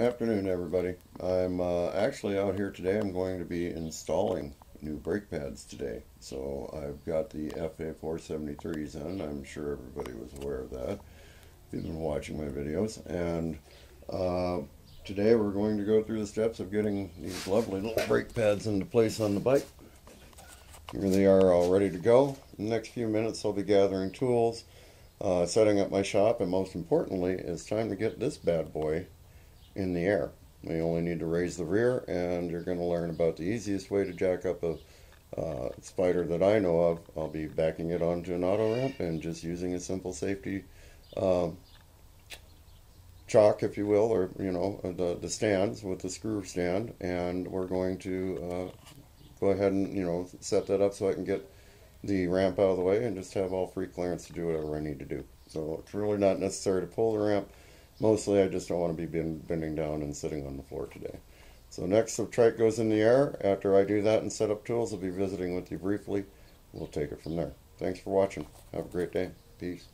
Afternoon, everybody. I'm uh, actually out here today. I'm going to be installing new brake pads today. So I've got the FA473s in. I'm sure everybody was aware of that. If you've been watching my videos. And uh, today we're going to go through the steps of getting these lovely little brake pads into place on the bike. Here they are all ready to go. In the next few minutes I'll be gathering tools, uh, setting up my shop, and most importantly, it's time to get this bad boy in the air. We only need to raise the rear and you're going to learn about the easiest way to jack up a uh, Spyder that I know of. I'll be backing it onto an auto ramp and just using a simple safety um, chock, if you will, or you know the the stands with the screw stand, and we're going to uh, go ahead and you know set that up so I can get the ramp out of the way and just have all free clearance to do whatever I need to do. So it's really not necessary to pull the ramp. Mostly I just don't want to be bending down and sitting on the floor today. So next the trike goes in the air. After I do that and set up tools, I'll be visiting with you briefly. We'll take it from there. Thanks for watching. Have a great day. Peace.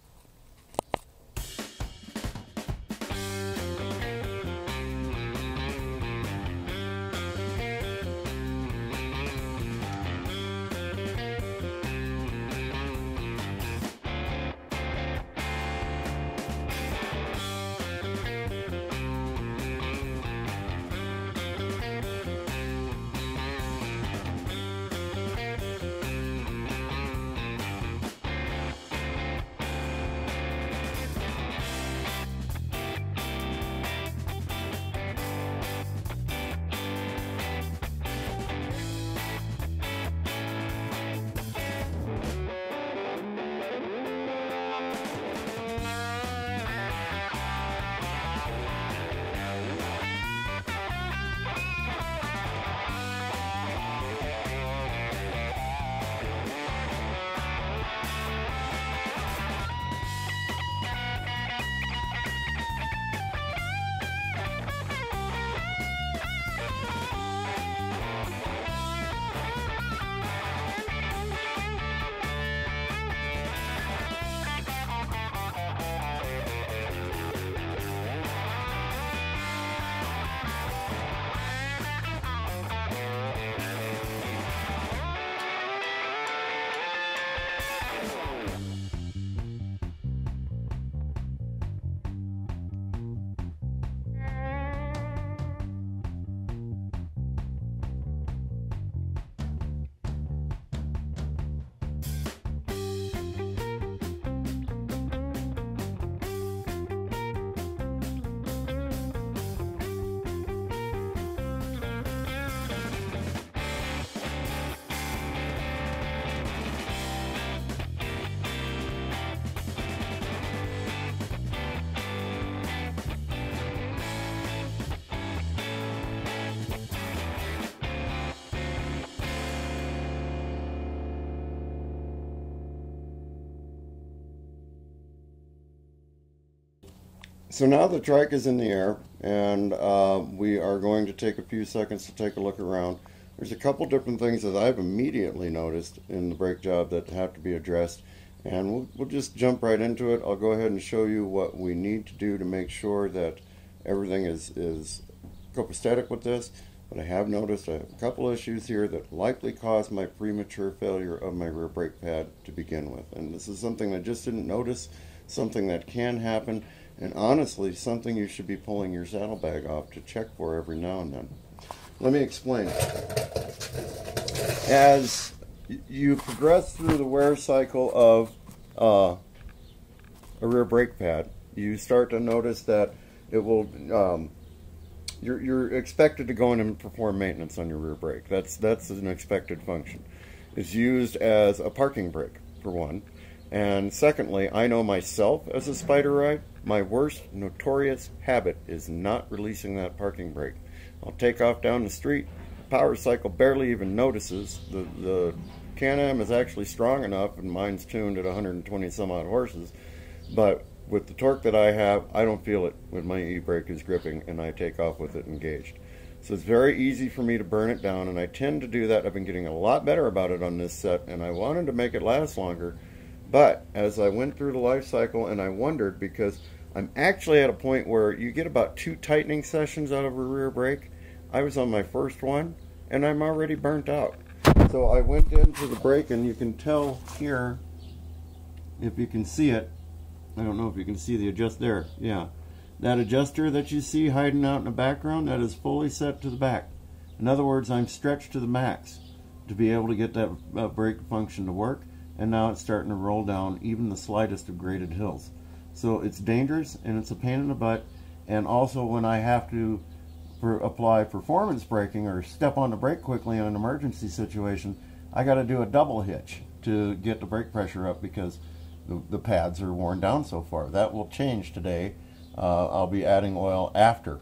So now the trike is in the air and uh, we are going to take a few seconds to take a look around. There's a couple different things that I've immediately noticed in the brake job that have to be addressed and we'll, we'll just jump right into it. I'll go ahead and show you what we need to do to make sure that everything is, is copacetic with this. But I have noticed a couple issues here that likely caused my premature failure of my rear brake pad to begin with. And this is something I just didn't notice, something that can happen and honestly something you should be pulling your saddlebag off to check for every now and then. Let me explain. As you progress through the wear cycle of uh, a rear brake pad, you start to notice that it will um, you're, you're expected to go in and perform maintenance on your rear brake. That's that's an expected function. It's used as a parking brake for one, and secondly, I know myself as a Spyder ride, my worst notorious habit is not releasing that parking brake. I'll take off down the street, power cycle barely even notices. The, the Can-Am is actually strong enough, and mine's tuned at 120 some odd horses, but with the torque that I have, I don't feel it when my e-brake is gripping and I take off with it engaged. So it's very easy for me to burn it down, and I tend to do that. I've been getting a lot better about it on this set, and I wanted to make it last longer, but as I went through the life cycle and I wondered because I'm actually at a point where you get about two tightening sessions out of a rear brake. I was on my first one and I'm already burnt out. So I went into the brake and you can tell here, if you can see it, I don't know if you can see the adjust there, yeah. That adjuster that you see hiding out in the background, that is fully set to the back. In other words, I'm stretched to the max to be able to get that uh, brake function to work and now it's starting to roll down even the slightest of graded hills. So it's dangerous and it's a pain in the butt and also when I have to for apply performance braking or step on the brake quickly in an emergency situation, I got to do a double hitch to get the brake pressure up because the, the pads are worn down so far. That will change today. Uh, I'll be adding oil after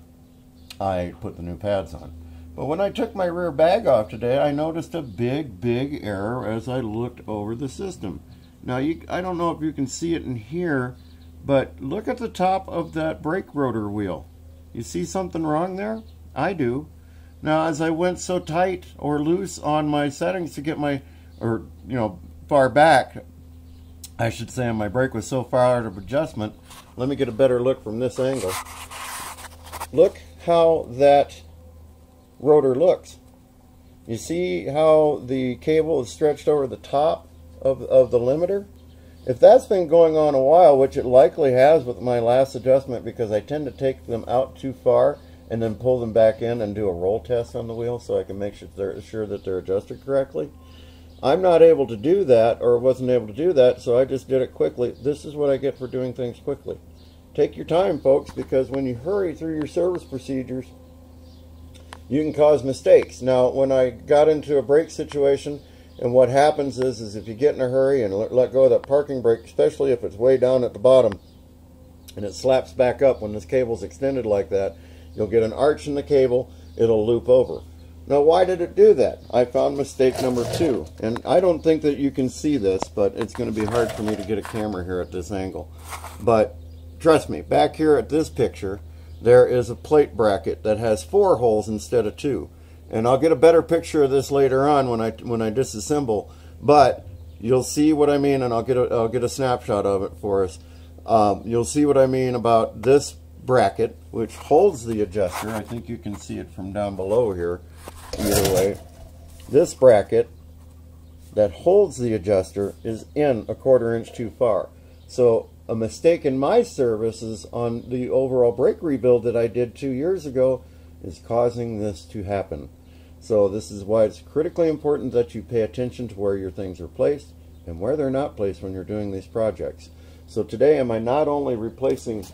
I put the new pads on. But when I took my rear bag off today, I noticed a big, big error as I looked over the system. Now, you, I don't know if you can see it in here, but look at the top of that brake rotor wheel. You see something wrong there? I do. Now, as I went so tight or loose on my settings to get my, or, you know, far back, I should say, my brake was so far out of adjustment. Let me get a better look from this angle. Look how that rotor looks. You see how the cable is stretched over the top of, of the limiter? If that's been going on a while, which it likely has with my last adjustment because I tend to take them out too far and then pull them back in and do a roll test on the wheel so I can make sure, they're, sure that they're adjusted correctly. I'm not able to do that or wasn't able to do that, so I just did it quickly. This is what I get for doing things quickly. Take your time, folks, because when you hurry through your service procedures, you can cause mistakes. Now, when I got into a brake situation, and what happens is, is if you get in a hurry and let go of that parking brake, especially if it's way down at the bottom, and it slaps back up when this cable's extended like that, you'll get an arch in the cable, it'll loop over. Now, why did it do that? I found mistake number two. And I don't think that you can see this, but it's going to be hard for me to get a camera here at this angle. But trust me, back here at this picture, there is a plate bracket that has four holes instead of two. And I'll get a better picture of this later on when I when I disassemble. But you'll see what I mean, and I'll get a, I'll get a snapshot of it for us. Um, you'll see what I mean about this bracket, which holds the adjuster. I think you can see it from down below here. Either way, this bracket that holds the adjuster is in a quarter inch too far. So a mistake in my services on the overall brake rebuild that I did two years ago is causing this to happen. So this is why it's critically important that you pay attention to where your things are placed and where they're not placed when you're doing these projects. So today am I not only replacing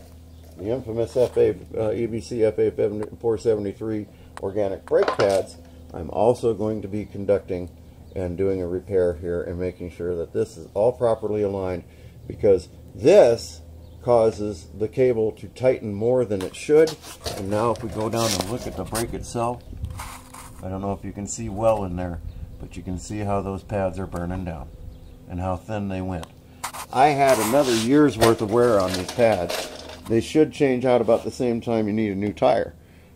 the infamous FA, uh, EBC FA 473 organic brake pads, I'm also going to be conducting and doing a repair here and making sure that this is all properly aligned because this causes the cable to tighten more than it should. And now if we go down and look at the brake itself, I don't know if you can see well in there, but you can see how those pads are burning down and how thin they went. I had another year's worth of wear on these pads. They should change out about the same time you need a new tire.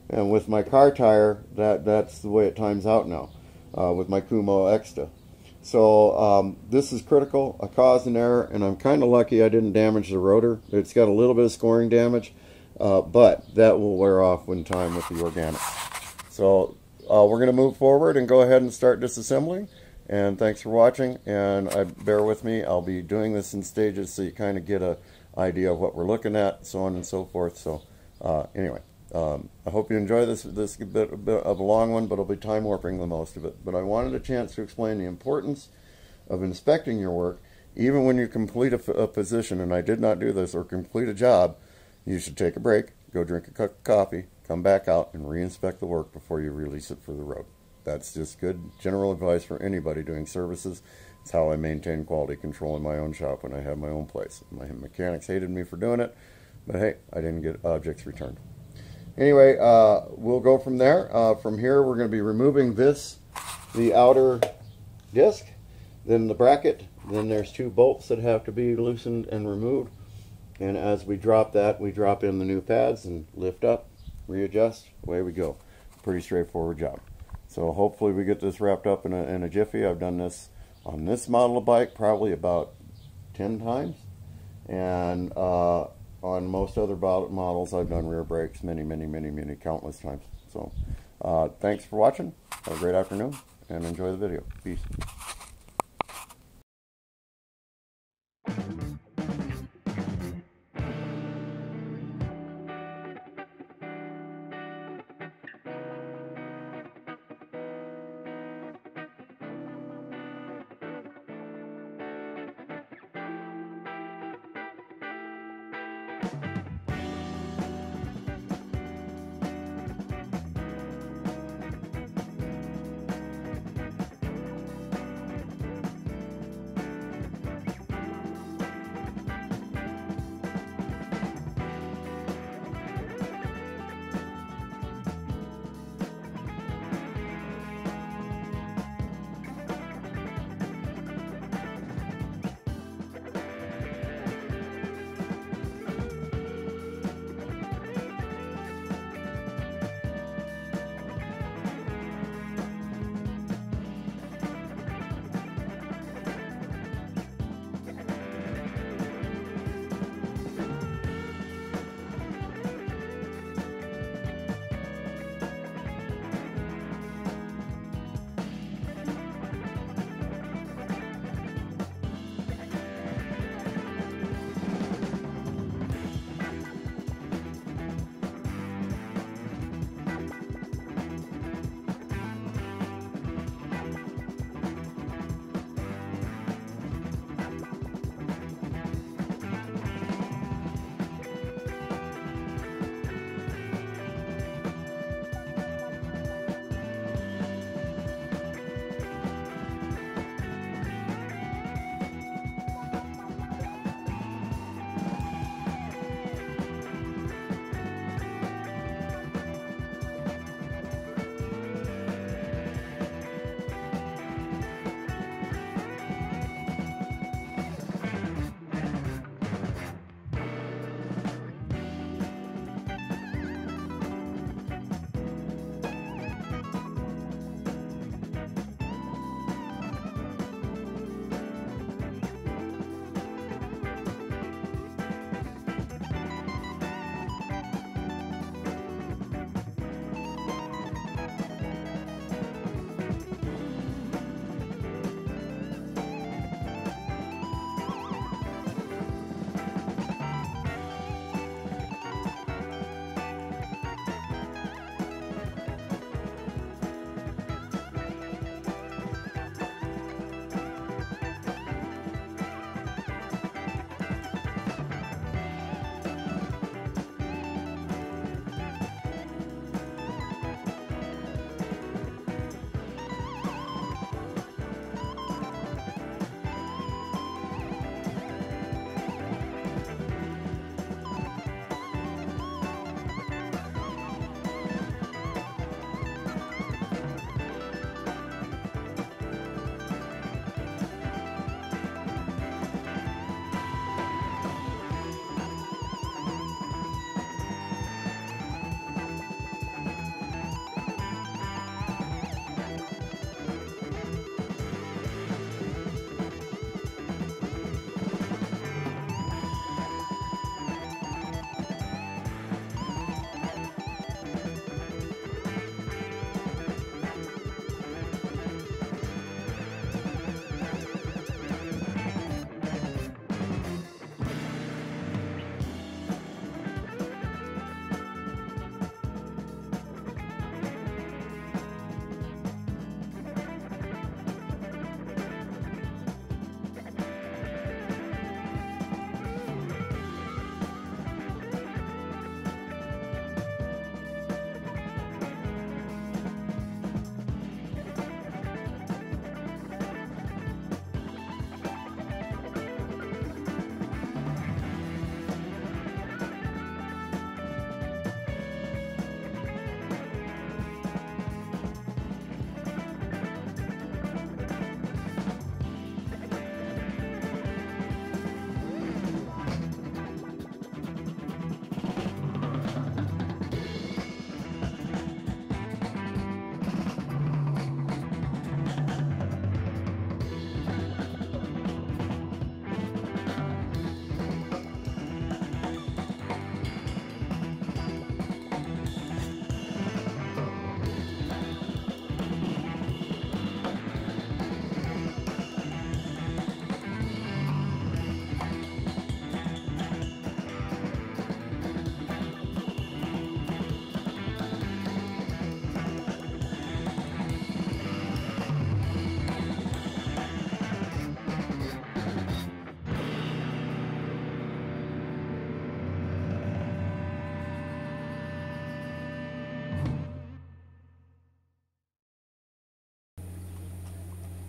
And with my car tire, that, that's the way it times out now uh, with my Kumho Ecsta. So um, this is critical. I caused an error, and I'm kind of lucky I didn't damage the rotor. It's got a little bit of scoring damage, uh, but that will wear off in time with the organic. So uh, we're going to move forward and go ahead and start disassembling. And thanks for watching, and I, bear with me. I'll be doing this in stages so you kind of get a idea of what we're looking at, so on and so forth. So uh, anyway. Um, I hope you enjoy this this bit, bit of a long one, but it'll be time warping the most of it. But I wanted a chance to explain the importance of inspecting your work, even when you complete a, a position. And I did not do this or complete a job. You should take a break, go drink a cup of coffee, come back out, and reinspect the work before you release it for the road. That's just good general advice for anybody doing services. It's how I maintain quality control in my own shop when I have my own place. My mechanics hated me for doing it, but hey, I didn't get objects returned. Anyway, uh, we'll go from there. Uh, from here, we're going to be removing this, the outer disc, then the bracket, then there's two bolts that have to be loosened and removed. And as we drop that, we drop in the new pads and lift up, readjust, away we go. Pretty straightforward job. So hopefully we get this wrapped up in a, in a jiffy. I've done this on this model of bike probably about 10 times. And uh, on most other models, I've done rear brakes many, many, many, many countless times. So, uh, thanks for watching. Have a great afternoon and enjoy the video. Peace.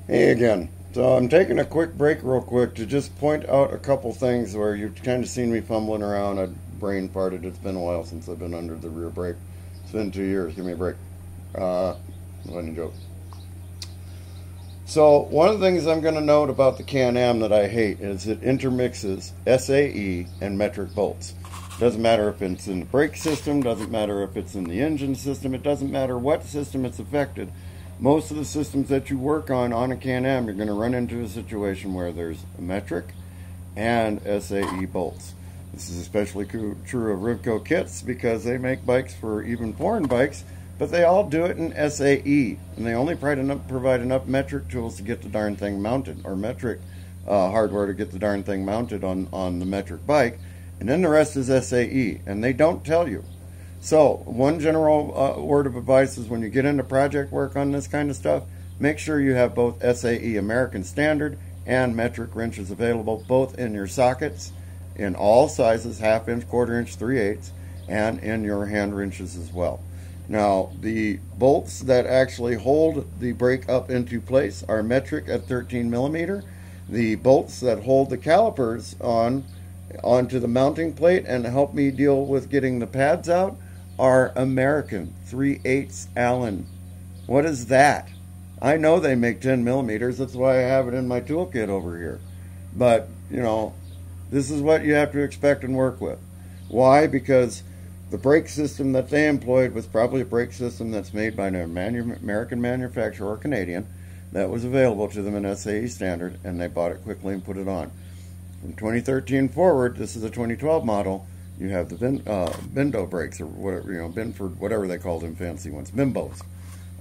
Hey again. So I'm taking a quick break real quick to just point out a couple things where you've kind of seen me fumbling around. I brain farted. It's been a while since I've been under the rear brake. It's been two years. Give me a break. Uh, joke. So one of the things I'm going to note about the Can-Am that I hate is it intermixes SAE and metric bolts. Doesn't matter if it's in the brake system, doesn't matter if it's in the engine system, it doesn't matter what system it's affected. Most of the systems that you work on on a Can-Am, you're going to run into a situation where there's a metric and SAE bolts. This is especially true of Rivco kits because they make bikes for even foreign bikes, but they all do it in SAE, and they only provide enough, provide enough metric tools to get the darn thing mounted, or metric uh, hardware to get the darn thing mounted on, on the metric bike, and then the rest is SAE, and they don't tell you. So, one general uh, word of advice is when you get into project work on this kind of stuff, make sure you have both SAE American Standard and metric wrenches available, both in your sockets in all sizes, half inch, quarter inch, three eighths, and in your hand wrenches as well. Now, the bolts that actually hold the brake up into place are metric at 13 millimeter. The bolts that hold the calipers on onto the mounting plate and help me deal with getting the pads out are American 3 eighths Allen. What is that? I know they make 10 millimeters. That's why I have it in my toolkit over here. But, you know, this is what you have to expect and work with. Why? Because the brake system that they employed was probably a brake system that's made by an American manufacturer or Canadian that was available to them in SAE standard, and they bought it quickly and put it on. From 2013 forward, this is a 2012 model. You have the bin, uh, Bindo brakes, or whatever you know, Binford, whatever they called them, fancy ones, Bimbos,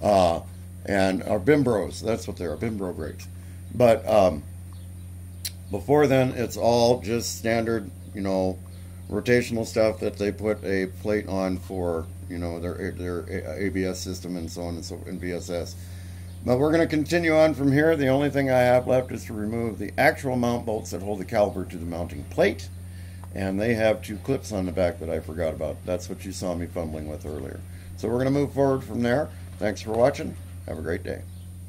uh, and or Bimbros. That's what they are, Bimbro brakes. But um, before then, it's all just standard, you know, rotational stuff that they put a plate on for, you know, their their ABS system and so on and so in VSS. But we're going to continue on from here. The only thing I have left is to remove the actual mount bolts that hold the caliper to the mounting plate. And they have two clips on the back that I forgot about. That's what you saw me fumbling with earlier. So we're going to move forward from there. Thanks for watching. Have a great day.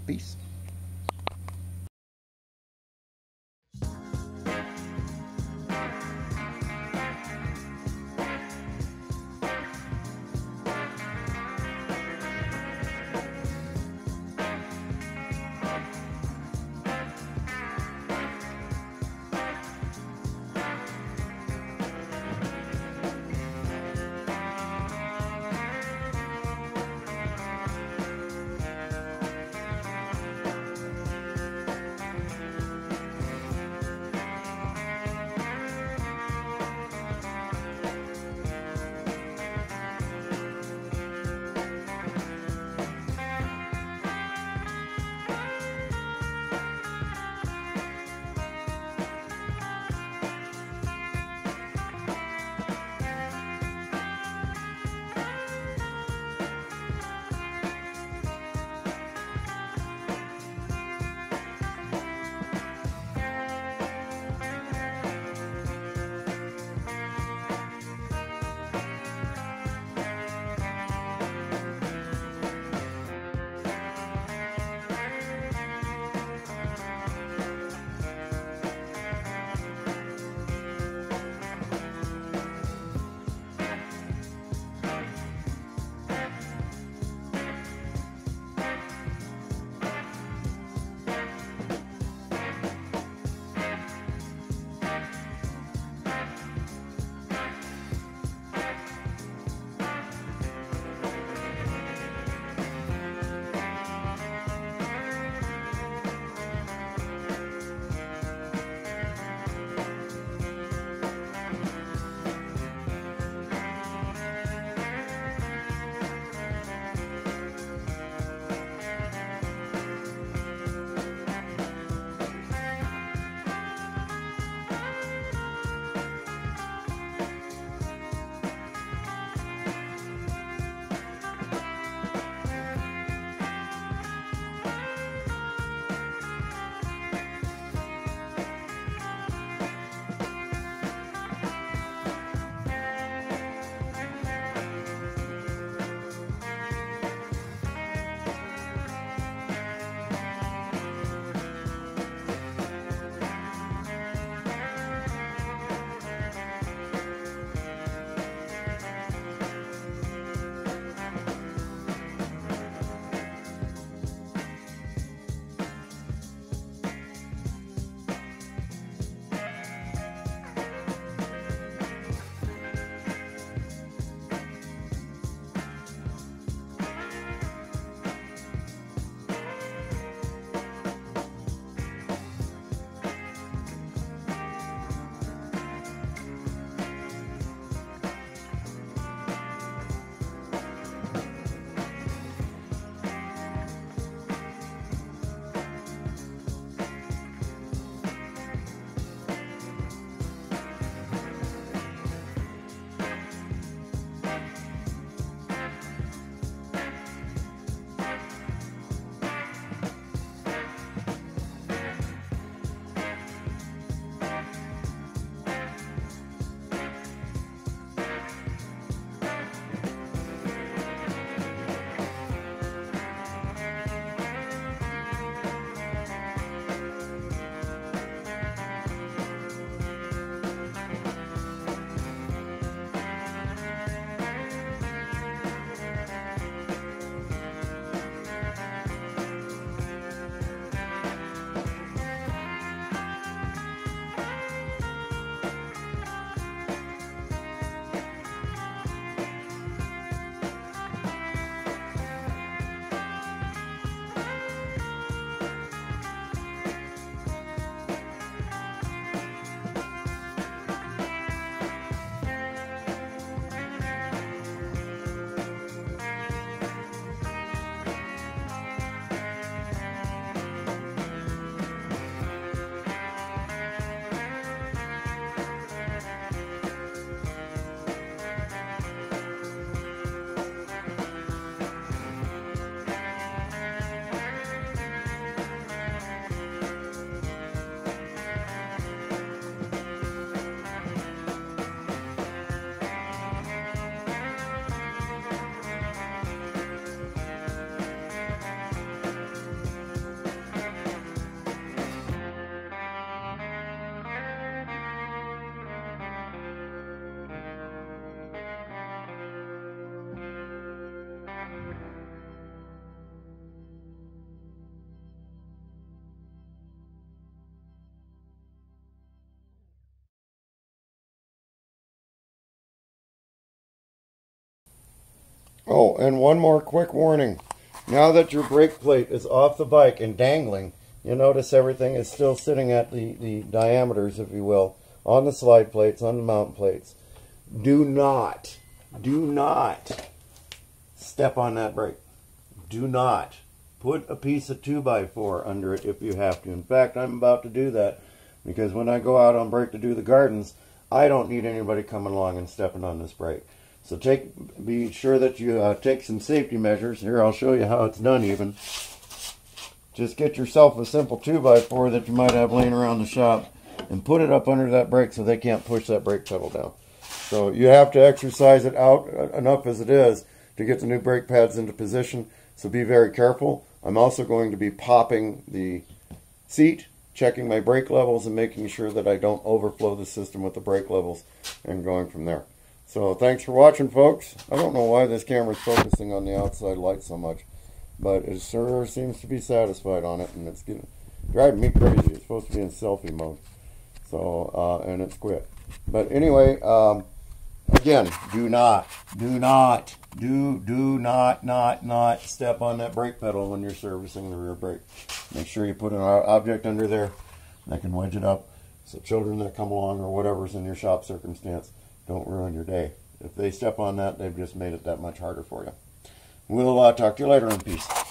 Peace. Oh, and one more quick warning. Now that your brake plate is off the bike and dangling, you'll notice everything is still sitting at the, the diameters, if you will, on the slide plates, on the mount plates. Do not, do not step on that brake. Do not put a piece of 2x4 under it if you have to. In fact, I'm about to do that because when I go out on brake to do the gardens, I don't need anybody coming along and stepping on this break. So take, be sure that you uh, take some safety measures. Here, I'll show you how it's done even. Just get yourself a simple 2x4 that you might have laying around the shop and put it up under that brake so they can't push that brake pedal down. So you have to exercise it out enough as it is to get the new brake pads into position. So be very careful. I'm also going to be popping the seat, checking my brake levels, and making sure that I don't overflow the system with the brake levels and going from there. So thanks for watching, folks. I don't know why this camera is focusing on the outside light so much, but it sure seems to be satisfied on it, and it's getting driving me crazy. It's supposed to be in selfie mode, so uh, and it's quit. But anyway, um, again, do not, do not, do do not, not, not step on that brake pedal when you're servicing the rear brake. Make sure you put an object under there that can wedge it up, so children that come along or whatever's in your shop circumstance don't ruin your day. If they step on that, they've just made it that much harder for you. We'll uh, talk to you later in peace.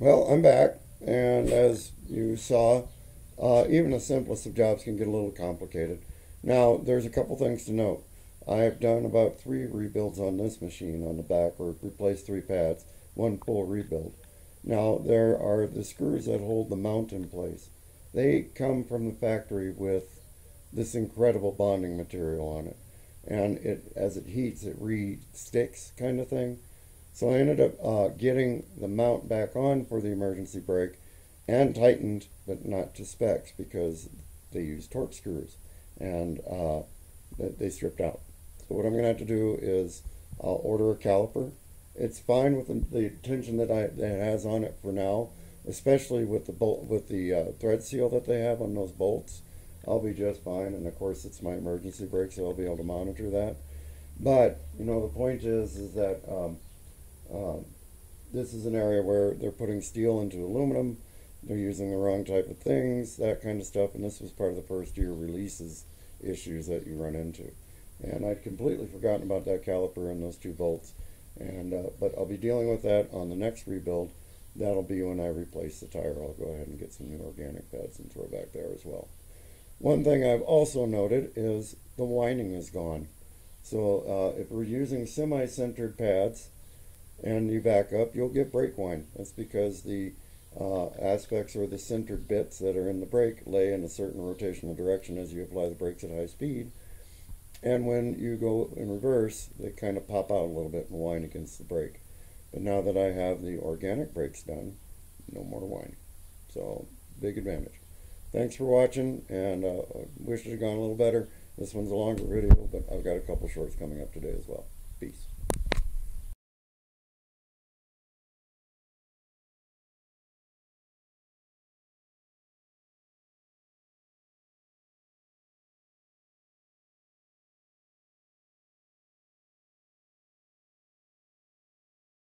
Well, I'm back, and as you saw, uh, even the simplest of jobs can get a little complicated. Now, there's a couple things to note. I have done about three rebuilds on this machine on the back, or replaced three pads, one full rebuild. Now, there are the screws that hold the mount in place. They come from the factory with this incredible bonding material on it, and it as it heats, it re-sticks kind of thing. So I ended up uh, getting the mount back on for the emergency brake and tightened, but not to specs because they use Torx screws and uh, they stripped out. So what I'm going to have to do is I'll order a caliper. It's fine with the, the tension that I that has on it for now, especially with the bolt with the uh, thread seal that they have on those bolts. I'll be just fine, and of course it's my emergency brake, so I'll be able to monitor that. But you know the point is is that um, um, this is an area where they're putting steel into aluminum. They're using the wrong type of things, that kind of stuff. And this was part of the first year releases issues that you run into. And I'd completely forgotten about that caliper and those two bolts. And uh, but I'll be dealing with that on the next rebuild. That'll be when I replace the tire. I'll go ahead and get some new organic pads and throw back there as well. One thing I've also noted is the winding is gone. So uh, if we're using semi-sintered pads, and you back up, you'll get brake wind. That's because the uh, aspects or the sintered bits that are in the brake lay in a certain rotational direction as you apply the brakes at high speed. And when you go in reverse, they kind of pop out a little bit and whine against the brake. But now that I have the organic brakes done, no more whining. So, big advantage. Thanks for watching, and uh, wish it had gone a little better. This one's a longer video, but I've got a couple shorts coming up today as well. Peace.